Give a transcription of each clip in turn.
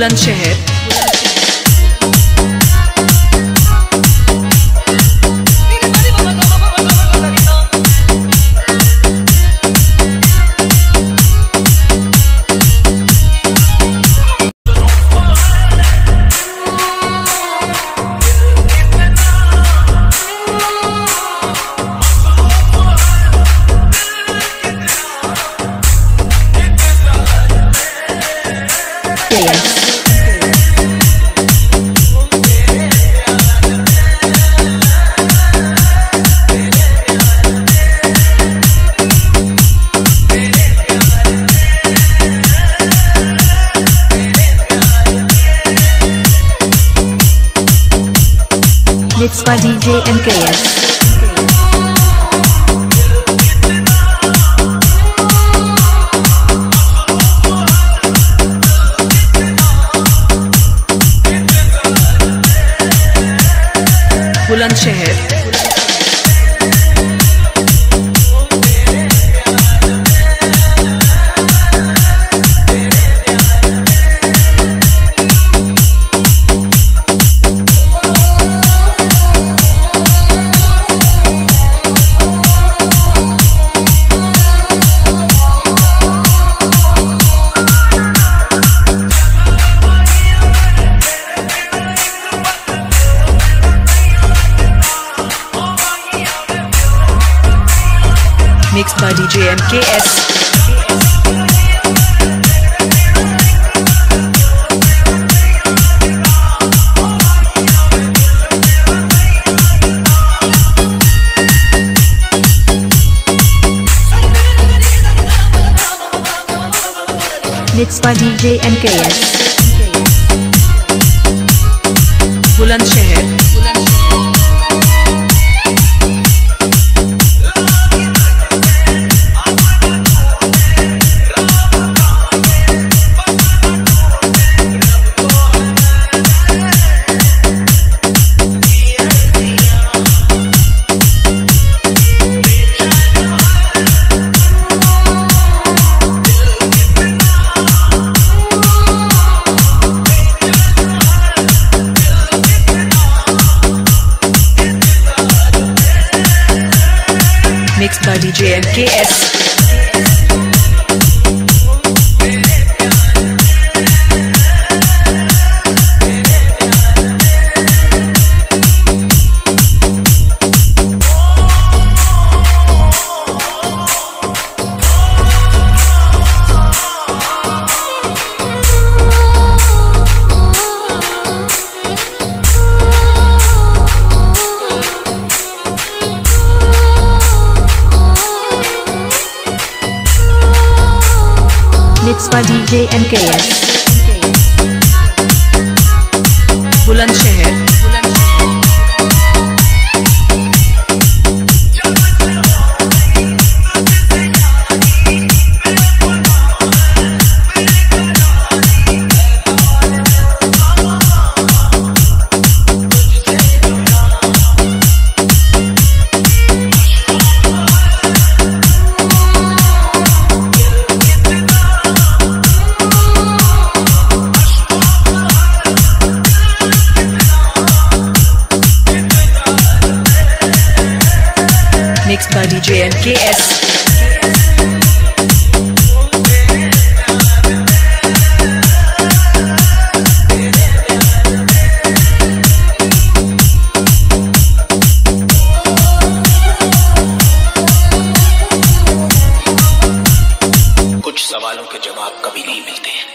Bulandshahr KS. Mixed by DJ MKS. Bulandshahr by DJ MKS. Mixed by DJ MKS. Bulandshahr by DJ MKS. Mix by DJ NKS Bulandshahr DJ कुछ सवालों के जवाब कभी नहीं मिलते हैं।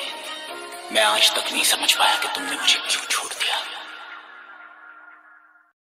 मैं आज तक नहीं समझ पाया कि तुमने मुझे क्यों